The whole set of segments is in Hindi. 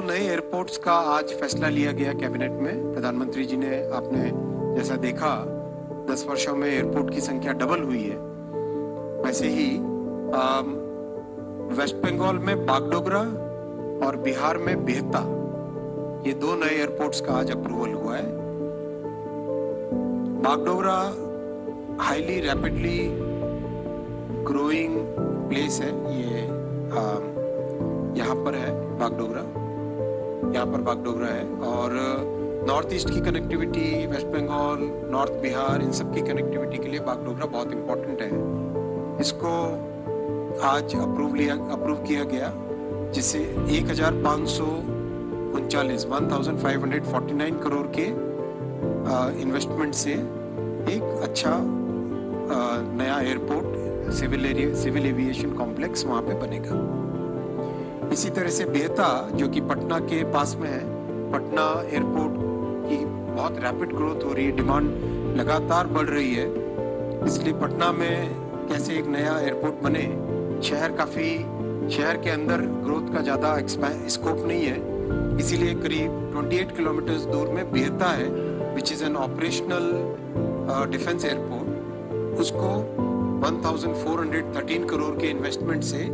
नए एयरपोर्ट्स का आज फैसला लिया गया कैबिनेट में। प्रधानमंत्री जी ने आपने जैसा देखा दस वर्षों में एयरपोर्ट की संख्या डबल हुई है। वैसे ही आम, वेस्ट बंगाल में बागडोगरा और बिहार में बेहता ये दो नए एयरपोर्ट्स का आज अप्रूवल हुआ है। Bagdogra highly rapidly growing place है ये यहाँ पर है बागडोगरा। यहाँ पर बागडोगरा है और नॉर्थ ईस्ट की connectivity west Bengal north Bihar इन सब की कनेक्टिविटी के लिए बागडोगरा बहुत इम्पोर्टेंट है। इसको आज अप्रूव लिया अप्रूव किया गया जिससे एक हज़ार पाँच सौ उनचालीस one thousand five hundred forty nine crore के इन्वेस्टमेंट से एक अच्छा आ, नया airport civil area civil aviation complex वहाँ पे बनेगा। इसी तरह से बेहता, जो कि पटना के पास में है। पटना एयरपोर्ट की बहुत रैपिड ग्रोथ हो रही है डिमांड लगातार बढ़ रही है। इसलिए पटना में कैसे एक नया एयरपोर्ट बने, शहर काफ़ी, शहर के अंदर ग्रोथ का ज़्यादा स्कोप नहीं है। इसीलिए करीब 28 किलोमीटर दूर में बेहता है which is an operational defence airport उसको 1413 करोड़ के इन्वेस्टमेंट से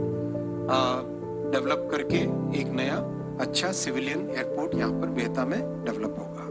डेवलप करके एक नया अच्छा सिविलियन एयरपोर्ट यहाँ पर बेहता में डेवलप होगा।